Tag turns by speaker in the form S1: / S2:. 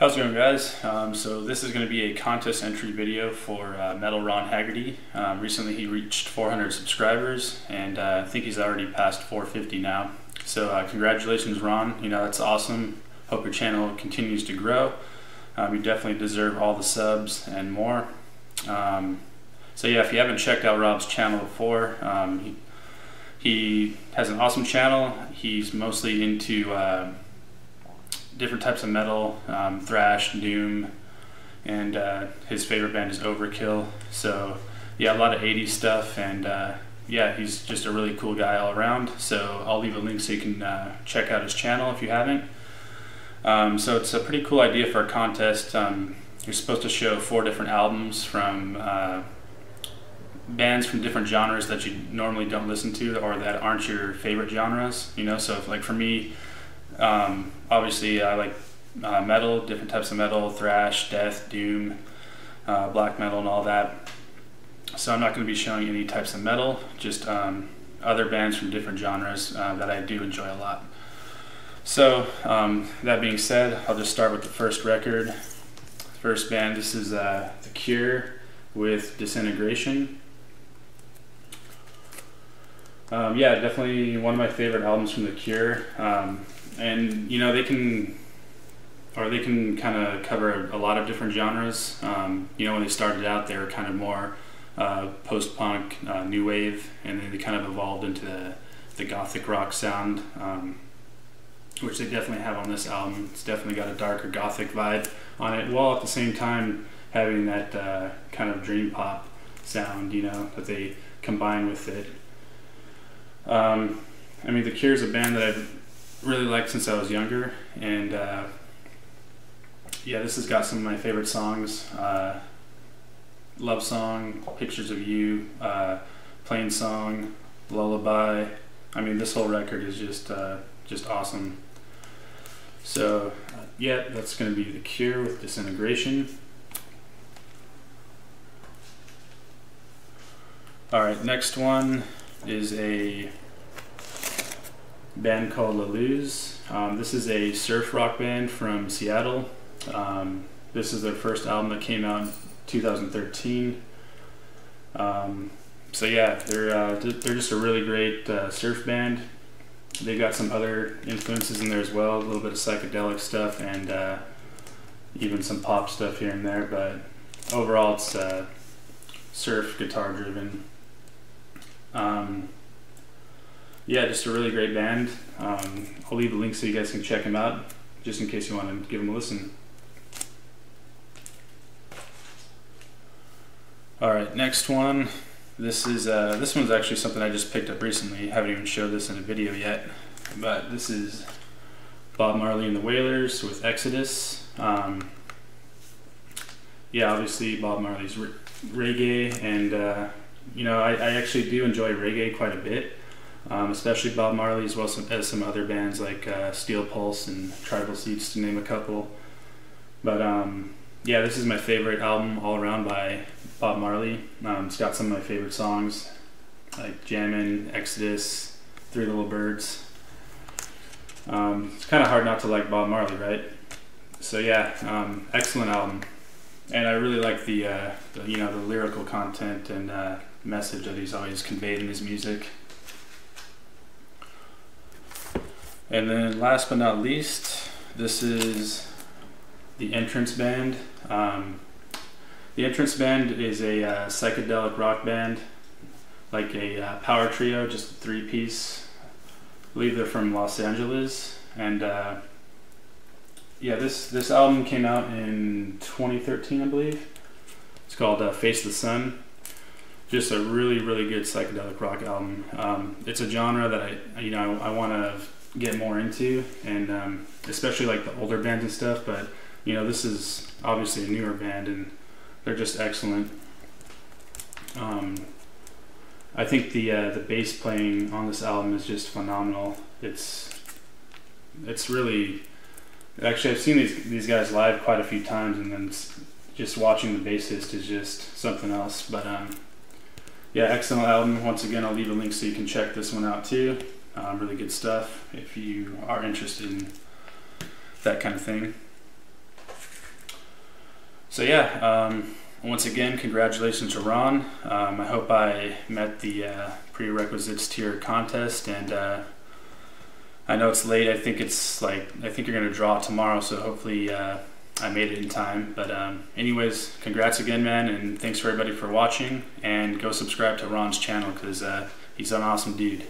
S1: How's it going guys? Um, so this is going to be a contest entry video for uh, Metal Ron Haggerty. Um, recently he reached 400 subscribers and uh, I think he's already past 450 now. So uh, congratulations Ron, you know that's awesome. Hope your channel continues to grow. Um, you definitely deserve all the subs and more. Um, so yeah, if you haven't checked out Rob's channel before, um, he, he, has an awesome channel. He's mostly into uh, different types of metal, um, thrash, doom, and uh, his favorite band is Overkill. So yeah, a lot of 80s stuff, and uh, yeah, he's just a really cool guy all around. So I'll leave a link so you can uh, check out his channel if you haven't. Um, so it's a pretty cool idea for a contest. Um, you're supposed to show four different albums from uh, bands from different genres that you normally don't listen to or that aren't your favorite genres. You know, so if, like for me, um, obviously, I like uh, metal, different types of metal, thrash, death, doom, uh, black metal, and all that. So I'm not going to be showing any types of metal, just um, other bands from different genres uh, that I do enjoy a lot. So um, that being said, I'll just start with the first record. First band, this is uh, The Cure with Disintegration. Um, yeah, definitely one of my favorite albums from The Cure. Um, and you know they can or they can kind of cover a lot of different genres. Um, you know, when they started out, they were kind of more uh, post-punk, uh, new wave, and then they kind of evolved into the, the gothic rock sound, um, which they definitely have on this album. It's definitely got a darker gothic vibe on it, while at the same time having that uh, kind of dream pop sound, you know, that they combine with it. Um, I mean, The Cure is a band that I've really liked since I was younger, and uh, yeah, this has got some of my favorite songs. Uh, Love Song, Pictures of You, uh, Plain Song, Lullaby. I mean, this whole record is just uh, just awesome. So, uh, yeah, that's going to be The Cure with Disintegration. All right, next one is a band called La Luz. Um, this is a surf rock band from Seattle. Um, this is their first album that came out in 2013. Um, so yeah, they're uh, they're just a really great uh, surf band. They've got some other influences in there as well, a little bit of psychedelic stuff and uh, even some pop stuff here and there. But overall, it's uh, surf guitar driven. Um, yeah, just a really great band. Um, I'll leave a link so you guys can check them out, just in case you want to give them a listen. All right, next one. This is uh, this one's actually something I just picked up recently. I haven't even showed this in a video yet, but this is Bob Marley and the Wailers with Exodus. Um, yeah, obviously Bob Marley's reggae, and uh, you know I, I actually do enjoy reggae quite a bit um, especially Bob Marley as well as some other bands like uh, Steel Pulse and Tribal Seeds to name a couple. But um, yeah, this is my favorite album all around by Bob Marley. Um, it's got some of my favorite songs like Jammin', Exodus, Three Little Birds. Um, it's kind of hard not to like Bob Marley, right? So yeah, um, excellent album, and I really like the, uh, the, you know the lyrical content and uh, message that he's always conveyed in his music. And then last but not least, this is the Entrance Band. Um, the Entrance Band is a uh, psychedelic rock band, like a uh, power trio, just a three piece. I believe they're from Los Angeles. And uh, yeah, this, this album came out in 2013, I believe. It's called uh, Face the Sun. Just a really, really good psychedelic rock album. Um, it's a genre that I, you know, I, I want to get more into, and um, especially like the older bands and stuff. But you know, this is obviously a newer band, and they're just excellent. Um, I think the uh, the bass playing on this album is just phenomenal. It's it's really actually I've seen these these guys live quite a few times, and then just watching the bassist is just something else. But um, yeah, excellent album. Once again, I'll leave a link so you can check this one out too. Um, really good stuff if you are interested in that kind of thing. so yeah, um, once again, congratulations to Ron. Um, I hope I met the uh, prerequisites to your contest, and uh, I know it's late. I think it's like I think you're gonna draw tomorrow, so hopefully uh, I made it in time. But um, anyways, congrats again, man, and thanks for everybody for watching. And go subscribe to Ron's channel because uh, he's an awesome dude.